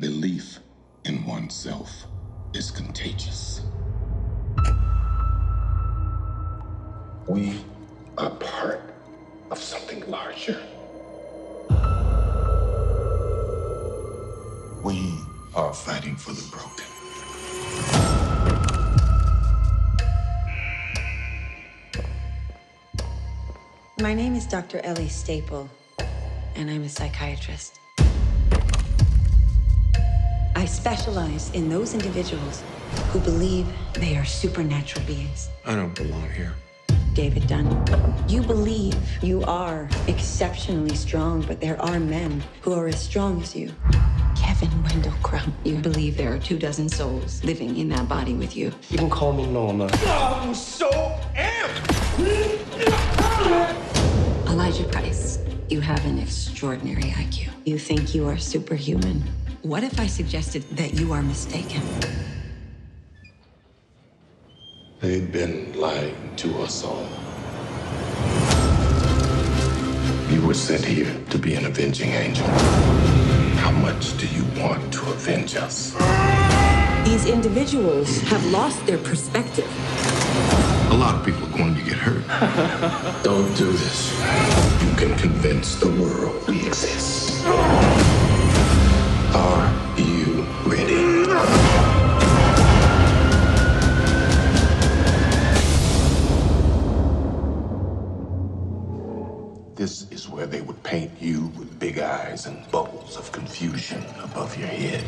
Belief in oneself is contagious. We are part of something larger. We are fighting for the broken. My name is Dr. Ellie Staple, and I'm a psychiatrist. I specialize in those individuals who believe they are supernatural beings. I don't belong here. David Dunn, you believe you are exceptionally strong, but there are men who are as strong as you. Kevin Wendell Crumb, you believe there are two dozen souls living in that body with you. You can call me Norma. I'm so amped! Extraordinary IQ. You think you are superhuman. What if I suggested that you are mistaken? They've been lying to us all. You were sent here to be an avenging angel. How much do you want to avenge us? These individuals have lost their perspective. Don't do this. You can convince the world we exist. Are you ready? This is where they would paint you with big eyes and bubbles of confusion above your head.